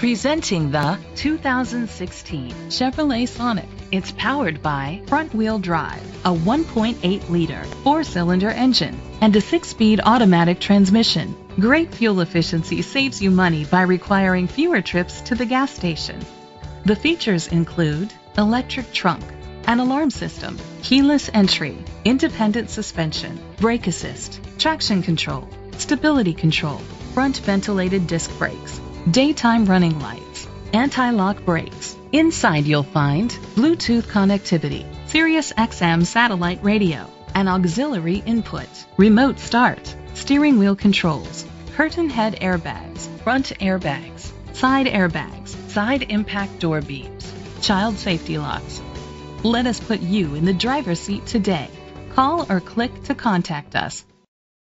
Presenting the 2016 Chevrolet Sonic. It's powered by front-wheel drive, a 1.8-liter four-cylinder engine, and a six-speed automatic transmission. Great fuel efficiency saves you money by requiring fewer trips to the gas station. The features include electric trunk, an alarm system, keyless entry, independent suspension, brake assist, traction control, stability control, front ventilated disc brakes, daytime running lights, anti-lock brakes. Inside you'll find Bluetooth connectivity, Sirius XM satellite radio, an auxiliary input, remote start, steering wheel controls, curtain head airbags, front airbags, side airbags, side impact door beams, child safety locks. Let us put you in the driver's seat today. Call or click to contact us.